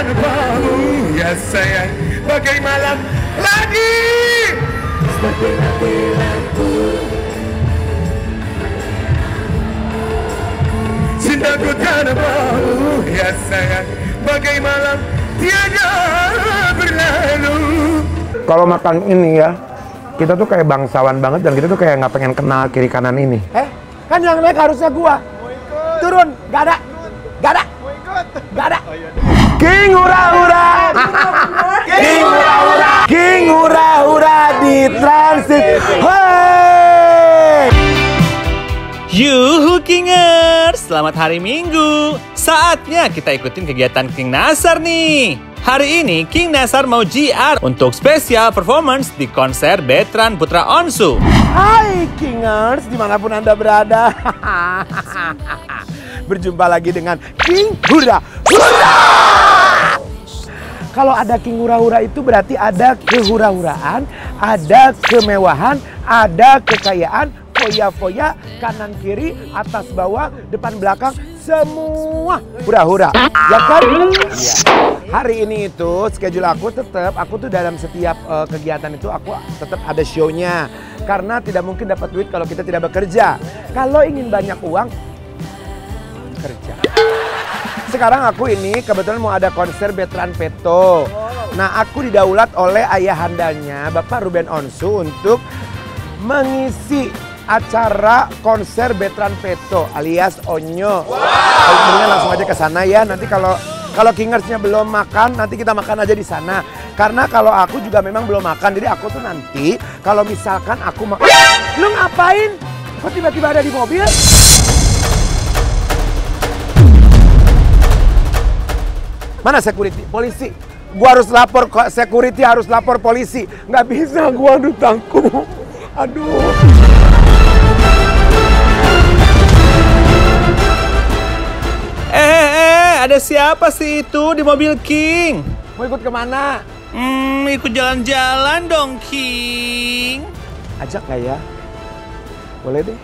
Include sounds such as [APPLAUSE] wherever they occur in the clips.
tanpamu Ya sayang bagai malam lagi Seperti mati lampu Cintaku tanpamu Ya sayang bagai malam tiada berlalu Kalau makan ini ya, kita tuh kayak bangsawan banget dan kita tuh kayak nggak pengen kenal kiri kanan ini. Eh, kan yang naik harusnya gua. Turun, gak ada. Gak ada. Gak ada. King hura hura, King hura hura. King hura hura di transit. Hey! Yuhu Kingers, selamat hari Minggu. Saatnya kita ikutin kegiatan King Nasar nih. Hari ini King Nasar mau GR untuk spesial performance di konser Betran Putra Onsu. Hai Kingers, di mana pun anda berada. [LAUGHS] Berjumpa lagi dengan King Hura Hura. Kalau ada King Hura Hura itu berarti ada kehura-huraan, ada kemewahan, ada kekayaan, foya-foya, kanan kiri, atas bawah, depan belakang, semua hura-hura. Ya kan? Iya. Hari ini itu schedule aku tetap, aku tuh dalam setiap eh, kegiatan itu aku tetap ada show-nya. Karena tidak mungkin dapat duit kalau kita tidak bekerja. Kalau ingin banyak uang, kerja. Sekarang aku ini kebetulan mau ada konser Betran Peto. Nah aku didaulat oleh ayahandanya Bapak Ruben Onsu untuk mengisi acara konser Betran Peto alias Onyo. Wow. langsung aja ke sana ya. Nanti kalau kalau Kingersnya belum makan, nanti kita makan aja di sana. Karena kalau aku juga memang belum makan, jadi aku tuh nanti kalau misalkan aku makan, lu ngapain? Kok tiba-tiba ada di mobil? Mana security? Polisi. Gua harus lapor security, harus lapor polisi. Nggak bisa, gua aduh tangku. Aduh. Eh, eh, eh, ada siapa sih itu di mobil King? Mau ikut ke mana? Hmm, ikut jalan-jalan dong, King. Ajak nggak ya? Boleh deh.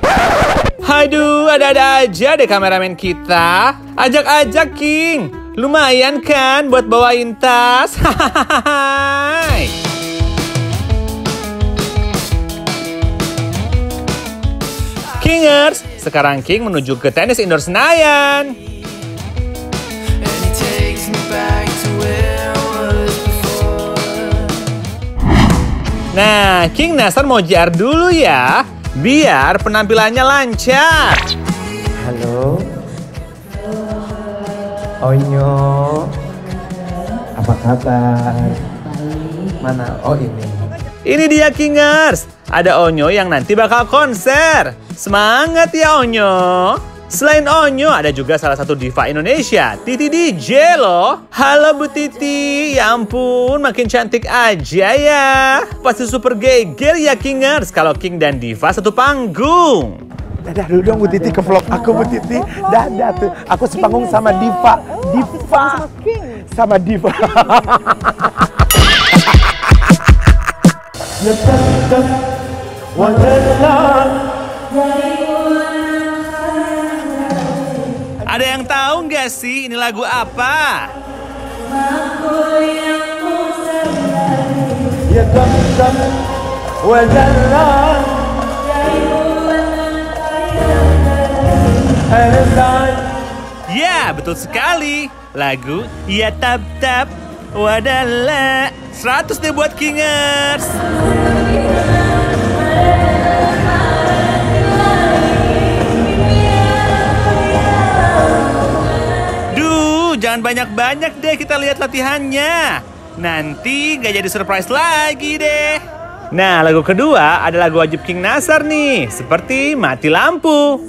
Haduh, ada-ada aja deh kameramen kita. Ajak-ajak, King. Lumayan kan buat bawain tas. [LAUGHS] Kingers, sekarang King menuju ke tenis indoor Senayan. Nah, King Nasar mau JR dulu ya, biar penampilannya lancar. Halo. Onyo. Apa kabar? Mana? Oh ini. Ini dia Kingers, ada Onyo yang nanti bakal konser. Semangat ya Onyo. Selain Onyo, ada juga salah satu diva Indonesia, Titi DJ loh. Halo Bu Titi, ya ampun makin cantik aja ya. Pasti super geger ya Kingers kalau King dan Diva satu panggung. Dadah dulu dong Bu Titi ke vlog aku Bu Titi. Dadah tuh. Aku sepanggung sama Diva. Diva. Sama Diva. [LAUGHS] Ada yang tahu nggak sih ini lagu apa? Ya tetap Ya, betul sekali. Lagu Ya Tap Tap Wadala 100 deh buat Kingers. Duh, jangan banyak-banyak deh kita lihat latihannya. Nanti gak jadi surprise lagi deh. Nah, lagu kedua ada lagu wajib King Nasar nih, seperti Mati Lampu.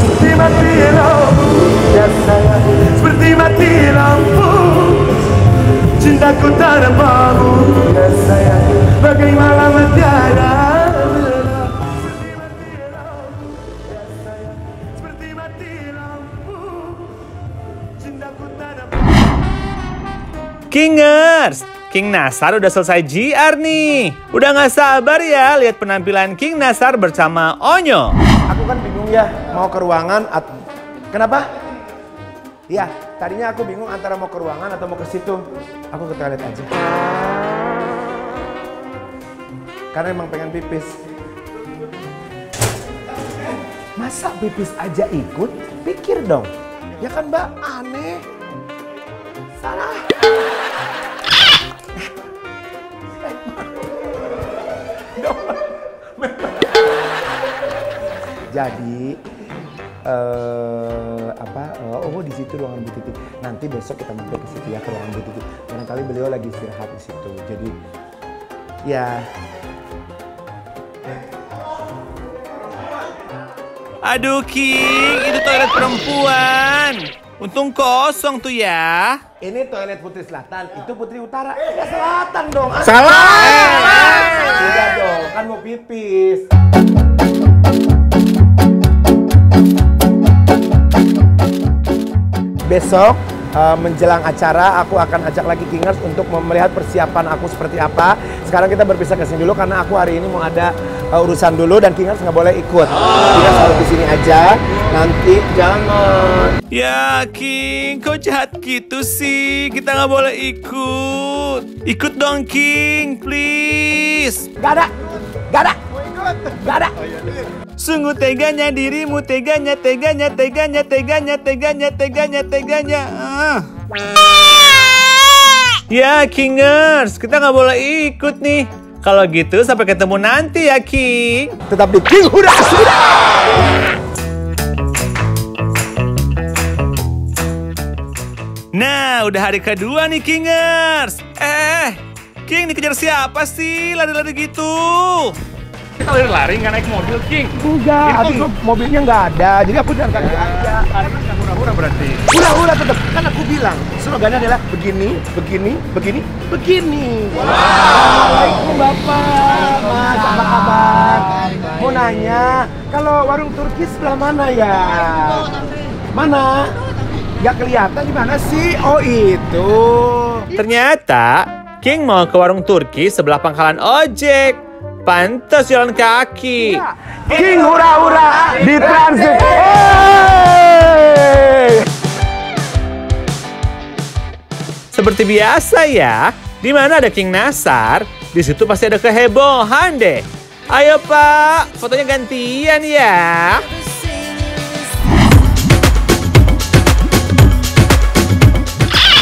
Seperti mati lampu Ya sayang Seperti mati lampu Cintaku tanpamu Ya sayang Bagai Kingers, King Nasar udah selesai GR nih. Udah nggak sabar ya lihat penampilan King Nasar bersama Onyo. Aku kan bingung ya mau ke ruangan at- Kenapa? Iya, tadinya aku bingung antara mau ke ruangan atau mau ke situ. Aku ke toilet aja. Karena emang pengen pipis. Masa pipis aja ikut? Pikir dong. Ya kan mbak, aneh. Salah. Jadi eh apa eh, oh di situ ruangan Bu Titi. Nanti besok kita mampir ke situ ya ke ruangan Bu Titi. Barangkali beliau lagi istirahat di situ. Jadi ya Aduh King, itu toilet perempuan. Untung kosong tuh ya. ini toilet Putri Selatan, itu Putri Utara. Ya selatan dong. Ah, Salah! Tidak dong, kan mau pipis. Besok eh, menjelang acara aku akan ajak lagi Kingers untuk melihat persiapan aku seperti apa. Sekarang kita berpisah ke sini dulu karena aku hari ini mau ada eh, urusan dulu dan Kingers nggak boleh ikut. Kingers harus di sini aja. Nanti jangan. Ya King, kok jahat gitu sih? Kita nggak boleh ikut. Ikut dong King, please. Gak ada, gak ada, gak ada. Sungguh teganya dirimu, teganya, teganya, teganya, teganya, teganya, teganya, teganya. Ah. Ya Kingers, kita nggak boleh ikut nih. Kalau gitu sampai ketemu nanti ya King. Tetap di King Huda. Nah, udah hari kedua nih Kingers. Eh, King dikejar siapa sih? Lari-lari gitu. Kita lari-lari nggak naik mobil, King. Enggak, habis mobilnya nggak ada, jadi aku jalan kaki aja. Hura-hura berarti. Hura-hura tetap, kan aku bilang slogannya adalah begini, begini, begini, begini. Assalamualaikum Bapak, Mas, apa kabar? Mau nanya, kalau warung Turki sebelah mana ya? Mana? Gak kelihatan di mana sih? Oh itu. Ternyata King mau ke warung Turki sebelah pangkalan ojek. Pantas jalan kaki. King hura-hura di transit. Hey! Seperti biasa ya, di mana ada King Nasar, di situ pasti ada kehebohan deh. Ayo Pak, fotonya gantian ya.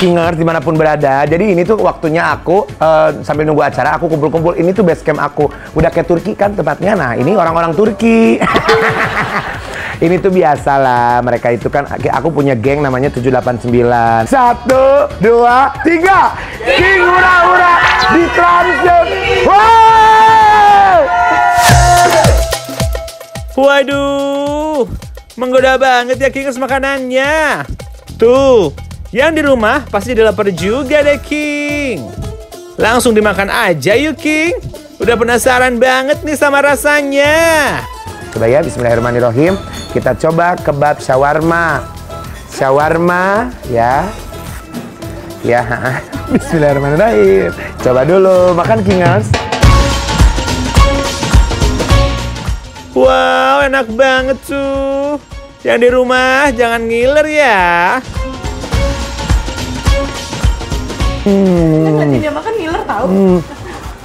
Kingers di mana pun berada. Jadi ini tuh waktunya aku eh, sambil nunggu acara aku kumpul-kumpul. Ini tuh base camp aku. Udah kayak Turki kan tempatnya. Nah ini orang-orang Turki. [LAUGHS] ini tuh biasa lah. Mereka itu kan aku punya geng namanya 789. Satu, dua, tiga. King hura-hura di transit. Wow! Waduh, menggoda banget ya Kingers makanannya. Tuh, yang di rumah pasti jadi lapar juga deh King. Langsung dimakan aja yuk King. Udah penasaran banget nih sama rasanya. Coba ya, Bismillahirrahmanirrahim. Kita coba kebab shawarma. Shawarma, ya. Ya, [LAUGHS] Bismillahirrahmanirrahim. Coba dulu, makan Kingers. Wow, enak banget tuh. Yang di rumah jangan ngiler ya. Nanti dia makan ngiler tahu. Hmm.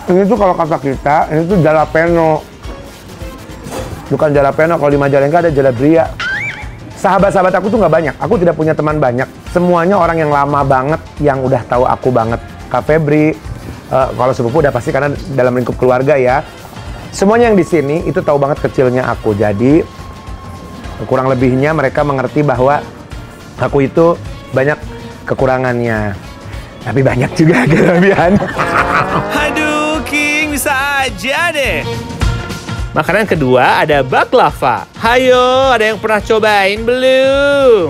Ini tuh kalau kata kita, ini tuh jalapeno. Bukan jalapeno, kalau di Majalengka ada jalabria. Sahabat-sahabat aku tuh nggak banyak. Aku tidak punya teman banyak. Semuanya orang yang lama banget, yang udah tahu aku banget. Kak Febri, eh, kalau sepupu udah pasti karena dalam lingkup keluarga ya. Semuanya yang di sini itu tahu banget kecilnya aku. Jadi kurang lebihnya mereka mengerti bahwa aku itu banyak kekurangannya. Tapi banyak juga [LAUGHS] kelebihan. Aduh, King bisa aja deh. Makanan kedua ada baklava. Hayo, ada yang pernah cobain belum?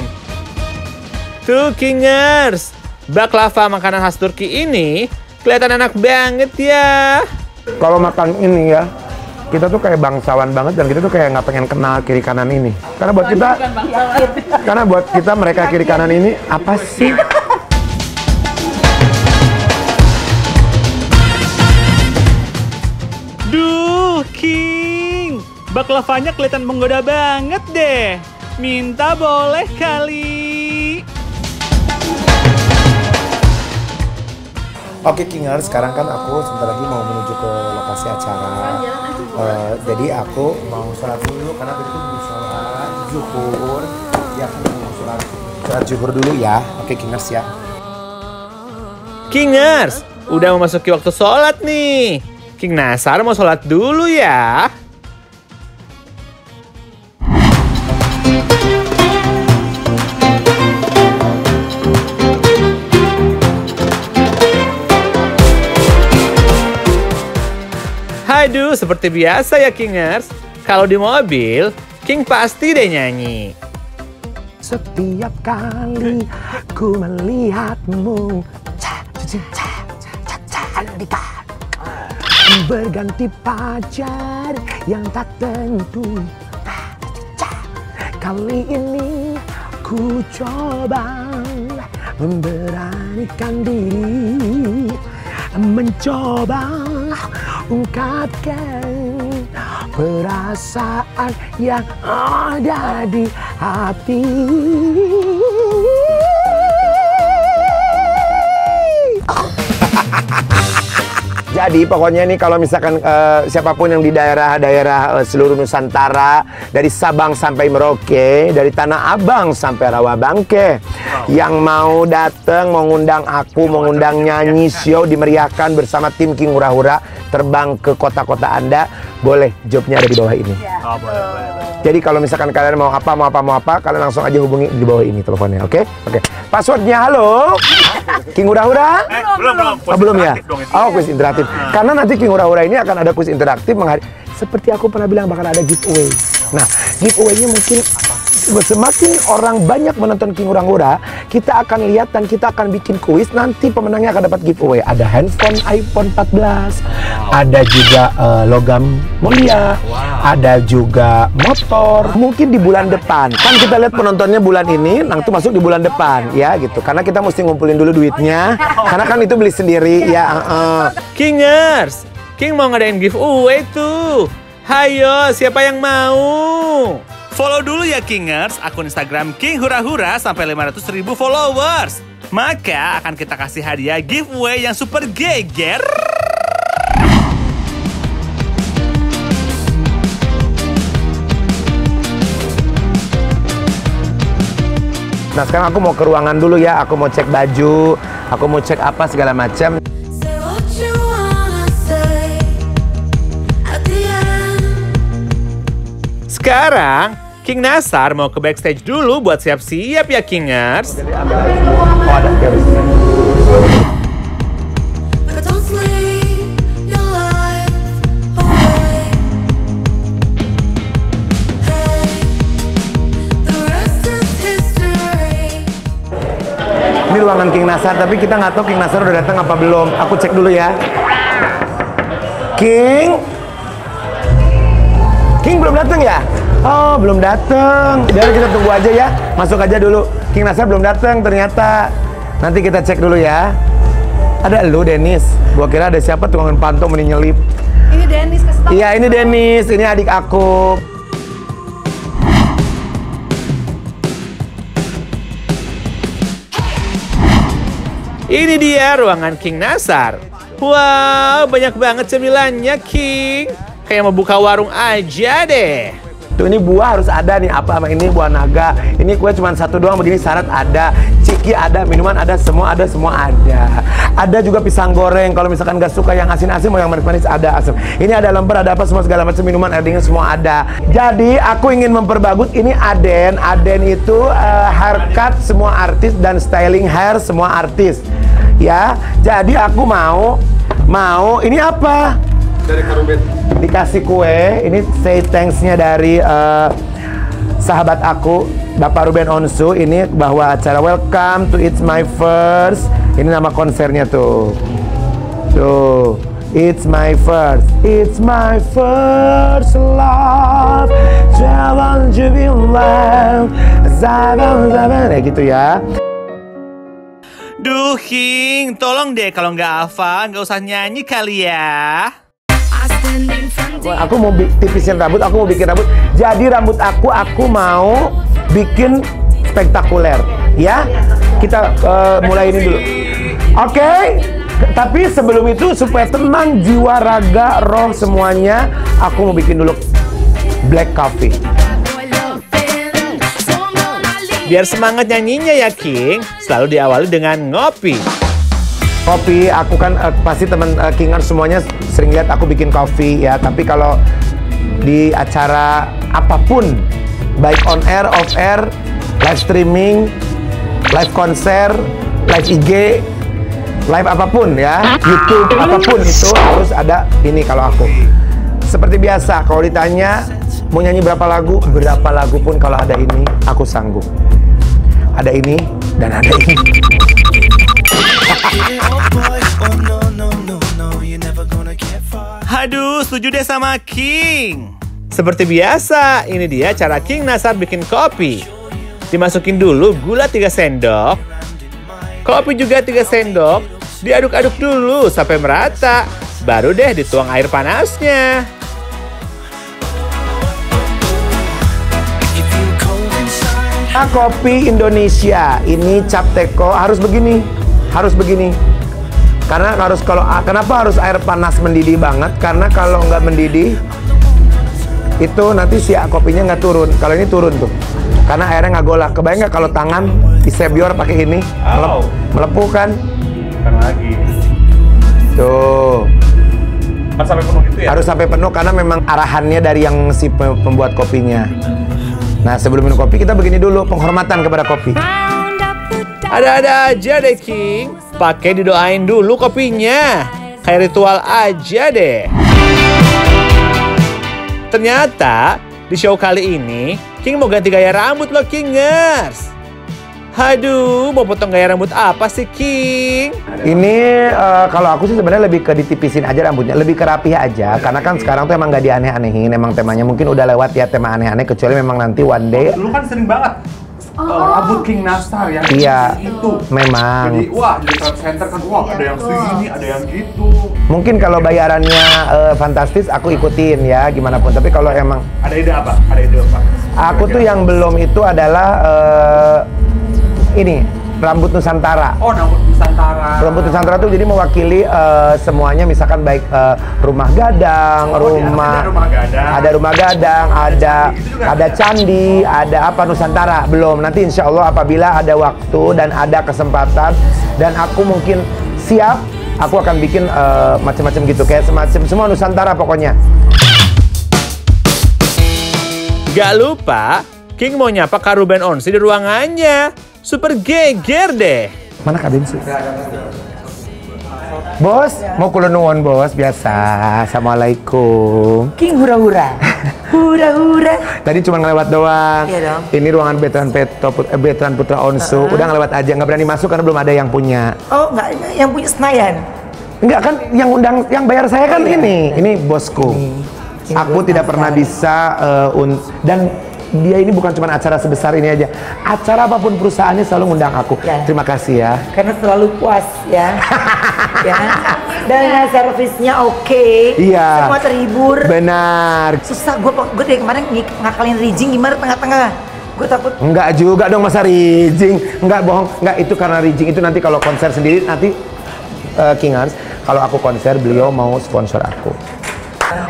Tuh, Kingers. Baklava makanan khas Turki ini kelihatan enak banget ya. Kalau makan ini ya, kita tuh kayak bangsawan banget dan kita tuh kayak nggak pengen kenal kiri kanan ini. Karena buat kita, karena buat kita mereka kiri kanan ini apa sih? Baklavanya kelihatan menggoda banget deh. Minta boleh kali. Oke Kingers, sekarang kan aku sebentar lagi mau menuju ke lokasi acara. Eh, jadi aku mau sholat dulu karena tadi tuh mau sholat zuhur. Ya aku mau sholat sholat zuhur dulu ya. Oke Kingers ya. Kingers, udah memasuki waktu sholat nih. King Nasar mau sholat dulu ya. Haduh, seperti biasa ya Kingers. Kalau di mobil, King pasti deh nyanyi. Setiap kali ku melihatmu Berganti pacar yang tak tentu Kali ini ku coba memberanikan diri Mencoba ungkapkan perasaan yang ada di hati. Jadi pokoknya nih kalau misalkan eh, siapa pun yang di daerah-daerah eh, seluruh Nusantara dari Sabang sampai Merauke, dari Tanah Abang sampai Rawabangke yang mau datang mengundang aku, mengundang nyanyi show dimeriahkan bersama tim King Hura Hura terbang ke kota-kota Anda, boleh jobnya ada di bawah ini. Jadi kalau misalkan kalian mau apa, mau apa, mau apa, kalian langsung aja hubungi di bawah ini teleponnya, oke? Oke. Passwordnya halo, King Hura Hura. belum, belum. Oh, belum ya? Oh, kuis interaktif. Karena nanti King Hura Hura ini akan ada kuis interaktif menghari seperti aku pernah bilang bakal ada giveaway. Nah, giveaway-nya mungkin semakin orang banyak menonton King Hura, kita akan lihat dan kita akan bikin kuis nanti pemenangnya akan dapat giveaway. Ada handphone iPhone 14, ada juga eh, logam mulia, ada juga motor. Mungkin di bulan depan. Kan kita lihat penontonnya bulan ini, nanti masuk di bulan depan ya gitu. Karena kita mesti ngumpulin dulu duitnya. Karena kan itu beli sendiri ya. eh, eh. Kingers, King mau ngadain giveaway tuh. Hayo, siapa yang mau? Follow dulu ya Kingers, akun Instagram King Hura Hura sampai 500 ribu followers. Maka akan kita kasih hadiah giveaway yang super geger. Nah sekarang aku mau ke ruangan dulu ya. Aku mau cek baju, aku mau cek apa segala macam. Sekarang, King Nasar mau ke backstage dulu buat siap-siap ya Kingers. Ini ruangan King Nasar, tapi kita nggak tahu King Nasar udah datang apa belum. Aku cek dulu ya. King, King belum datang ya? Oh, belum datang. Biar kita tunggu aja ya. Masuk aja dulu. King Nasar belum datang ternyata. Nanti kita cek dulu ya. Ada lu, Dennis. Gua kira ada siapa tukang pantau mending nyelip. Ini Dennis kasih tahu. Iya, ini Dennis. Ini adik aku. Ini dia ruangan King Nasar. Wow, banyak banget cemilannya King. Kayak mau buka warung aja deh. Tuh ini buah harus ada nih apa ini buah naga. Ini kue cuma satu doang begini syarat ada. Ciki ada, minuman ada, semua ada, semua ada. Ada juga pisang goreng. Kalau misalkan gak suka yang asin-asin mau yang manis-manis ada asam. Ini ada lemper, ada apa semua segala macam minuman, ada dingin semua ada. Jadi aku ingin memperbagus ini Aden. Aden itu eh, haircut semua artis dan styling hair semua artis. Ya, jadi aku mau mau ini apa? Dikasih kue ini say thanks-nya dari eh, sahabat aku Bapak Ruben Onsu. Ini bahwa acara welcome to it's my first. Ini nama konsernya tuh. Tuh. It's my first, it's my first love. Jangan jubilan, zaman zaman kayak gitu ya. Duh King, tolong deh kalau nggak hafal nggak usah nyanyi kali ya. Aku mau tipisin rambut, aku mau bikin rambut. Jadi rambut aku, aku mau bikin spektakuler, ya. Kita eh, mulai ini dulu. Oke. Tapi sebelum itu supaya tenang jiwa, raga, roh semuanya, aku mau bikin dulu black coffee. Biar semangat nyanyinya ya King, selalu diawali dengan ngopi. Kopi, aku kan eh, pasti teman uh, Kingan semuanya sering lihat aku bikin kopi ya. Tapi kalau di acara apa pun, baik on air, off air, live streaming, live konser, live IG, live apa pun ya, YouTube apa pun itu harus ada ini kalau aku. Seperti biasa, kalau ditanya mau nyanyi berapa lagu, berapa lagu pun kalau ada ini aku sanggup. Ada ini dan ada ini. [LAUGHS] Aduh, setuju deh sama King. Seperti biasa, ini dia cara King Nasar bikin kopi. Dimasukin dulu gula 3 sendok. Kopi juga 3 sendok. Diaduk-aduk dulu sampai merata. Baru deh dituang air panasnya. Ah, kopi Indonesia ini cap teko harus begini, harus begini. Karena harus kalau ah, kenapa harus air panas mendidih banget? Karena kalau nggak mendidih itu nanti si kopinya nggak turun. Kalau ini turun tuh, karena airnya nggak golak. Kebayang nggak kalau tangan disebior pakai ini, melep- melepuh kan? Bukan lagi. Tuh Harus sampai penuh gitu harus sampai penuh karena memang arahannya dari yang si pe- pembuat kopinya. Nah sebelum minum kopi kita begini dulu penghormatan kepada kopi. Ada-ada aja deh King. Pakai didoain dulu kopinya. Kayak ritual aja deh. Ternyata di show kali ini King mau ganti gaya rambut loh Kingers. Aduh, mau potong gaya rambut apa sih King? Ini eh, kalau aku sih sebenarnya lebih ke ditipisin aja rambutnya, lebih ke rapi aja. Karena kan sekarang tuh emang nggak dianeh-anehin, emang temanya mungkin udah lewat ya tema aneh-aneh. Kecuali memang nanti one day, Dulu kan sering banget uh, rambut King Nastar yang Iya. itu. memang. Jadi wah jadi club center kan wah ada yang segini, ada yang gitu. Mungkin kalau bayarannya eh, fantastis, aku ikutin ya, gimana pun. Tapi kalau emang Ada ide apa? Ada ide apa? aku tuh yang belum itu adalah eh, ini rambut Nusantara. Oh rambut Nusantara. Rambut Nusantara tuh jadi mewakili eh, semuanya, misalkan baik eh, rumah gadang, Oh, di rumah ada rumah gadang. ada rumah gadang, ada Itu juga ada ada. candi, ada apa Nusantara belum. Nanti insya Allah apabila ada waktu dan ada kesempatan dan aku mungkin siap, aku akan bikin eh, macam-macam gitu kayak semacam semua Nusantara pokoknya. Gak lupa, King mau nyapa Kak Ruben Onsi di ruangannya. Super geger deh. Mana Kak Binsu? Bos, mau kulo nuwun bos biasa. Assalamualaikum. King hura-hura. [LAUGHS] Hura-hura. Tadi cuma ngelewat doang. Iya dong. Ini ruangan Betran Put- eh, Betran Putra Onsu. Udah ngelewat aja, nggak berani masuk karena belum ada yang punya. Oh, enggak yang punya Senayan. Enggak kan yang undang yang bayar saya kan ini. Ini bosku. Ini Aku tidak pernah bisa eh, un- dan dia ini bukan cuma acara sebesar ini aja. Acara apa pun perusahaannya selalu ngundang aku. Ya. Terima kasih ya. Karena selalu puas ya. [LAUGHS] ya. Dan servisnya oke. Iya. Semua terhibur. Benar. Susah gue gue dari kemarin ng- ngakalin Rijing gimana tengah-tengah. Gue takut Enggak juga dong masa Rijing. Enggak bohong. Enggak itu karena Rijing itu nanti kalau konser sendiri nanti eh, King Hans kalau aku konser beliau mau sponsor aku.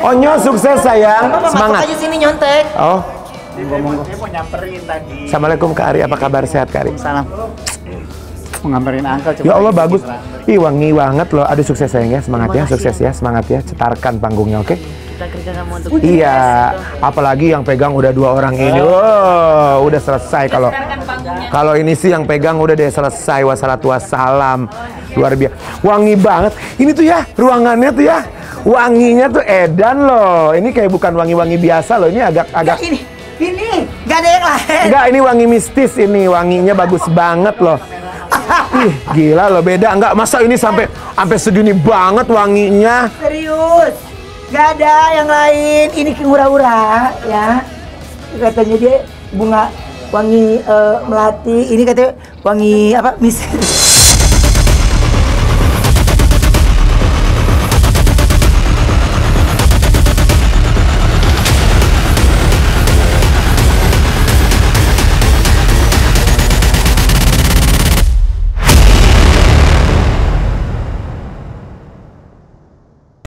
Onyo sukses sayang. Apa, masuk Semangat. aja sini nyontek. Oh. Saya mau nyamperin tadi. Assalamualaikum Kak Ari, apa kabar sehat Kak Ari? Salam. Mau ngamperin angkel coba. Ya Allah bagus. Ih wangi banget loh. Aduh sukses sayang ya. Semangat ya, sukses ya, semangat ya. Cetarkan panggungnya, oke? Kita kerja sama untuk Iya, apalagi yang pegang udah dua orang ini. Wow, udah selesai kalau kalau ini sih yang pegang udah deh selesai. Wassalatu wassalam. Luar biasa. Wangi banget. Ini tuh ya ruangannya tuh ya. Wanginya tuh edan loh. Ini kayak bukan wangi-wangi biasa loh. Ini agak agak Ini, ini, gak ada yang lain. Enggak, ini wangi mistis ini. Wanginya bagus banget loh. [LAUGHS] Ih, gila loh beda. Enggak, masa ini sampai sampai segini banget wanginya. Serius. Gak ada yang lain. Ini King hura-hura ya. Katanya dia bunga wangi eh, melati. Ini katanya wangi apa? Mis